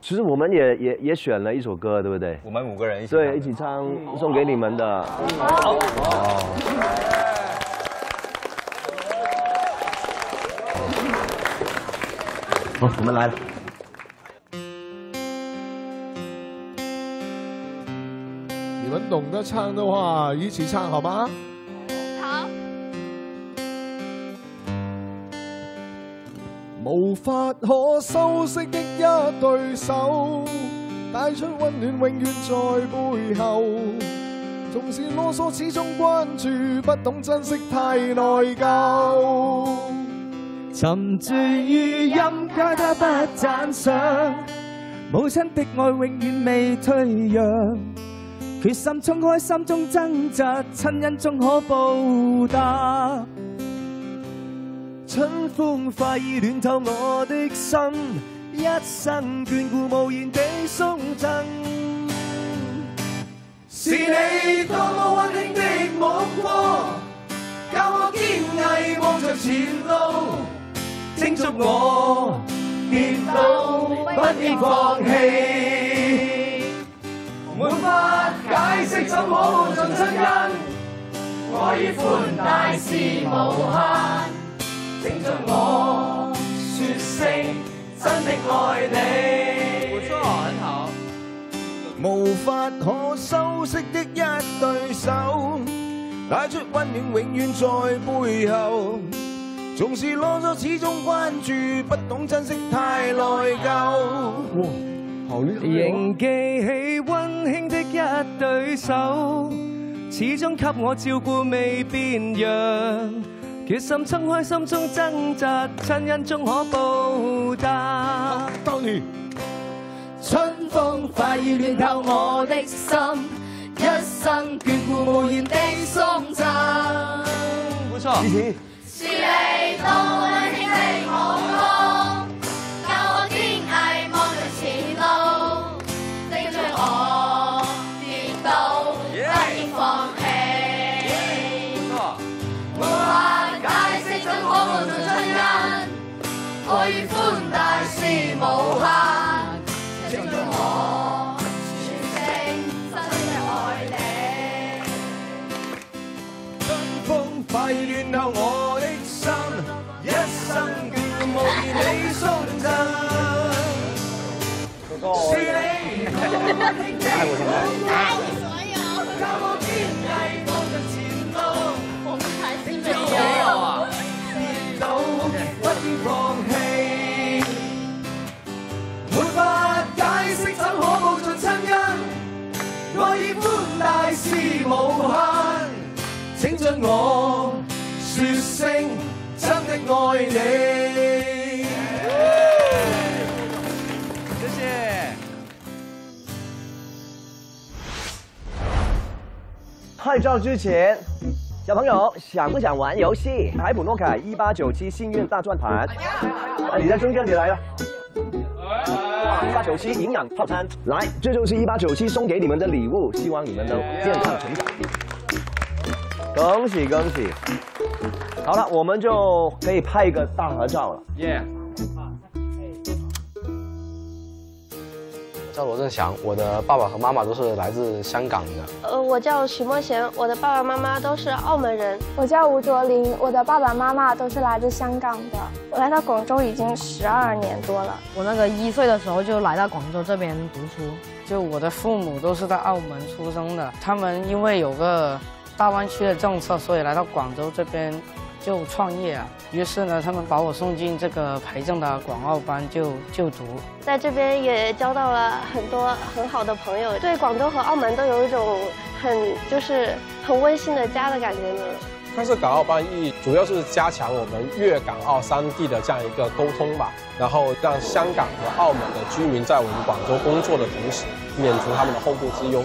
其实我们也也也选了一首歌，对不对？我们五个人一起对一起唱，送给你们的。好，我们来了。你们懂得唱的话，一起唱好吗？无法可修饰的一对手，带出温暖永远在背后。纵是啰嗦，始终关注，不懂珍惜太内疚。沉醉于音阶，他不赞赏。母亲的爱永远未退让，决心冲开心中挣扎，亲恩终可报答。春风快意暖透我的心，一生眷顾无言地送赠。是你多么温馨的目光，教我坚毅望着前路，叮嘱我跌倒不应放弃。没法解释怎么报尽亲恩，爱与宽大是无限。听着我说声真的爱你。无法可修饰的一对手，带出温暖永远在背后。总是啰嗦，始终关注，不懂珍惜太内疚。哇，喉嚨痛。仍记起温馨的一对手，始终给我照顾未变样。决心冲开心中挣扎，亲恩终可报答。当年春风化雨暖透我的心，一生眷顾无言地送赠。不错，是你。爱宽大是无限，请着我全声，真深爱你。春风化雨暖透我的心，一生眷顾你赠。是你，哥，太不爽了。我说声真的爱你。谢谢。拍照之前，小朋友想不想玩游戏？海普诺凯一八九七幸运大转盘。你在中间，你来了。一八九七营养套餐。来，这就是一八九七送给你们的礼物，希望你们能健康成长。恭喜恭喜！好了，我们就可以拍一个大合照了。耶！我叫罗振祥，我的爸爸和妈妈都是来自香港的。呃，我叫许墨贤，我的爸爸妈妈都是澳门人。我叫吴卓林，我的爸爸妈妈都是来自香港的。我来到广州已经十二年多了。我那个一岁的时候就来到广州这边读书。就我的父母都是在澳门出生的，他们因为有个。大湾区的政策，所以来到广州这边就创业啊。于是呢，他们把我送进这个培正的广澳班就就读，在这边也交到了很多很好的朋友，对广州和澳门都有一种很就是很温馨的家的感觉。呢。开设港澳班意主要是加强我们粤港澳三地的这样一个沟通吧，然后让香港和澳门的居民在我们广州工作的同时，免除他们的后顾之忧。